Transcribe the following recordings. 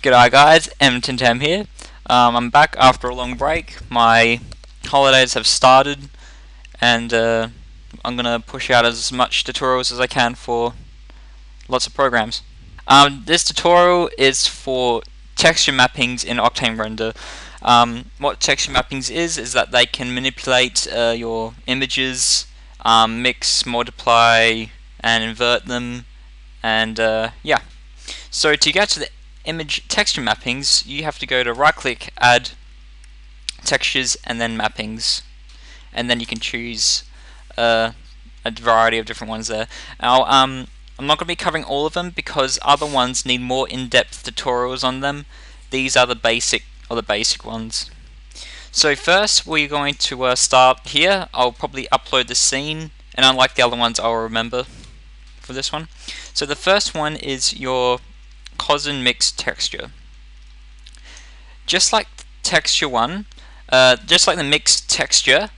G'day guys, MTimtam here. Um, I'm back after a long break. My holidays have started and uh, I'm going to push out as much tutorials as I can for lots of programs. Um, this tutorial is for texture mappings in Octane Render. Um, what texture mappings is, is that they can manipulate uh, your images, um, mix, multiply, and invert them, and uh, yeah. So to get to the image texture mappings, you have to go to right click, add textures, and then mappings. And then you can choose uh, a variety of different ones there. Now, um, I'm not going to be covering all of them because other ones need more in-depth tutorials on them. These are the basic or the basic ones. So first we're going to uh, start here. I'll probably upload the scene and unlike the other ones I'll remember for this one. So the first one is your Cosine mix texture. Just like texture one, uh, just like the mixed texture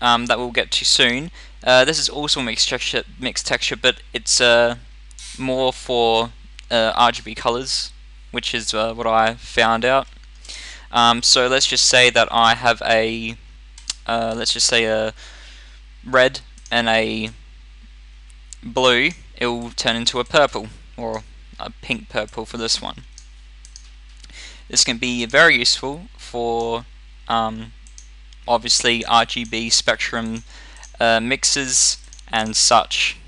um, that we'll get to soon, uh, this is also mixed texture, mixed texture, but it's uh, more for uh, RGB colors, which is uh, what I found out. Um, so let's just say that I have a, uh, let's just say a red and a blue. It will turn into a purple or a pink purple for this one. This can be very useful for um, obviously RGB spectrum uh, mixes and such.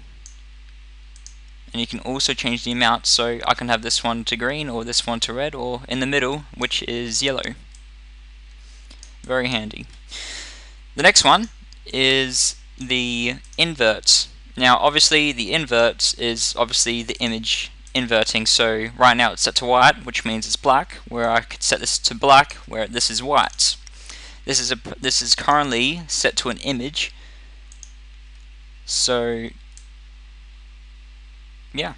And you can also change the amount so I can have this one to green or this one to red or in the middle which is yellow. Very handy. The next one is the invert now obviously the invert is obviously the image inverting. So right now it's set to white which means it's black where I could set this to black where this is white. This is a this is currently set to an image. So yeah.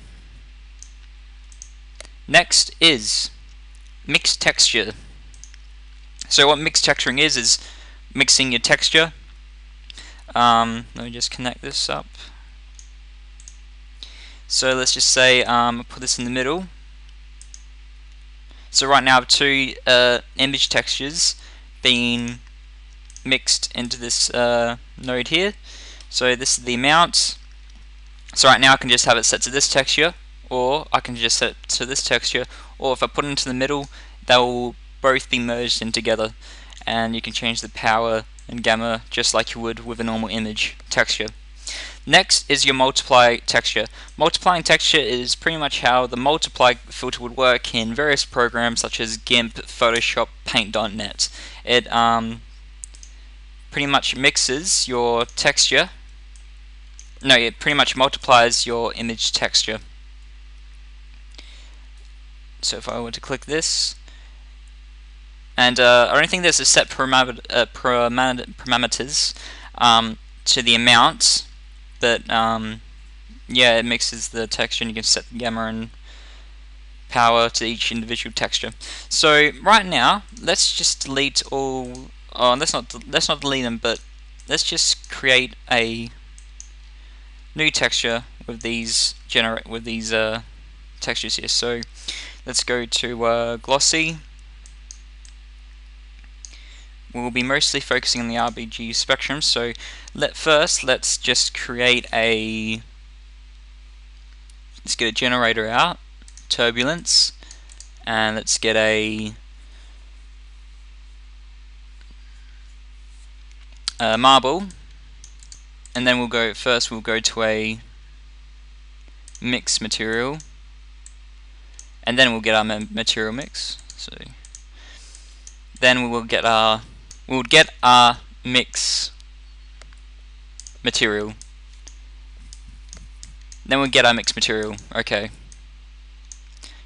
Next is mixed texture. So what mixed texturing is is mixing your texture. Um, let me just connect this up so let's just say um, put this in the middle. So right now I have two uh, image textures being mixed into this uh, node here. So this is the amount. So right now I can just have it set to this texture, or I can just set it to this texture, or if I put it into the middle, they will both be merged in together. And you can change the power and gamma just like you would with a normal image texture. Next is your multiply texture. Multiplying texture is pretty much how the multiply filter would work in various programs such as GIMP, Photoshop, Paint.net. It um, pretty much mixes your texture. No, it pretty much multiplies your image texture. So if I were to click this, and uh, I don't think there's a set parameter, uh, parameters um, to the amount but um, yeah, it mixes the texture and you can set the gamma and power to each individual texture. So right now, let's just delete all. Oh, let's not let's not delete them, but let's just create a new texture with these generate with these uh, textures here. So let's go to uh, glossy. We'll be mostly focusing on the RGB spectrum. So let first let's just create a let's get a generator out, turbulence, and let's get a, a marble, and then we'll go first. We'll go to a mix material, and then we'll get our material mix. So then we will get our we'll get our mix material. Then we get our mix material. Okay.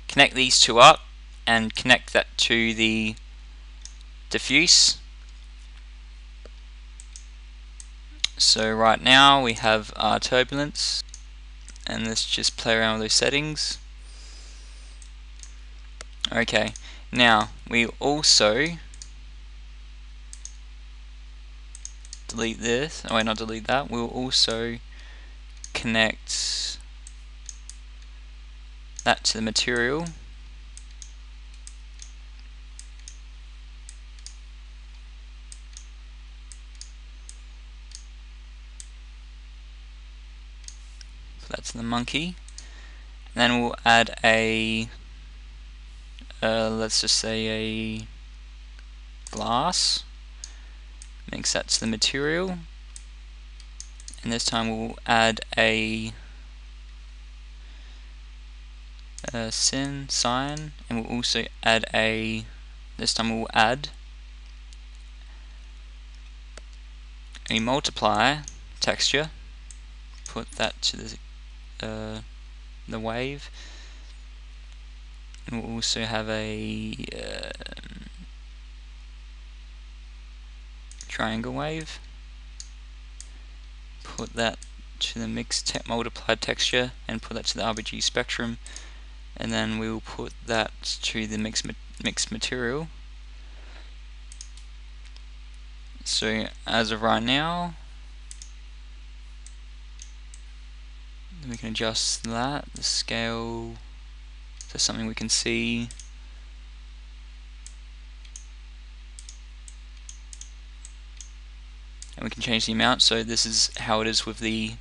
Connect these two up and connect that to the diffuse. So right now we have our turbulence and let's just play around with those settings. Okay, now we also delete this, oh wait not delete that, we'll also connect that to the material that's the monkey. And then we'll add a, uh, let's just say a glass. Mix that's the material. And this time we'll add a, a sin sign, and we'll also add a. This time we'll add a multiply texture. Put that to the uh, the wave. And we'll also have a um, triangle wave. Put that to the mixed te multiplied texture and put that to the RGB spectrum. And then we will put that to the mixed, ma mixed material. So as of right now we can adjust that, the scale to something we can see and we can change the amount. So this is how it is with the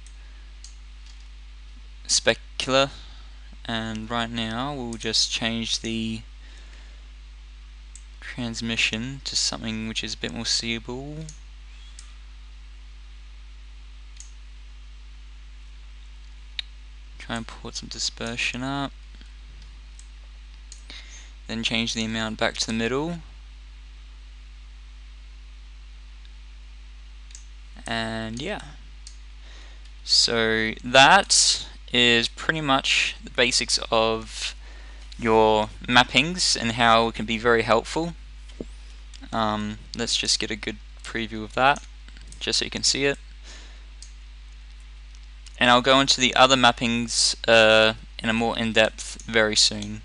specular. And right now we'll just change the transmission to something which is a bit more seeable. Try and put some dispersion up. Then change the amount back to the middle and yeah. So that is pretty much the basics of your mappings and how it can be very helpful. Um, let's just get a good preview of that just so you can see it. And I'll go into the other mappings uh, in a more in-depth very soon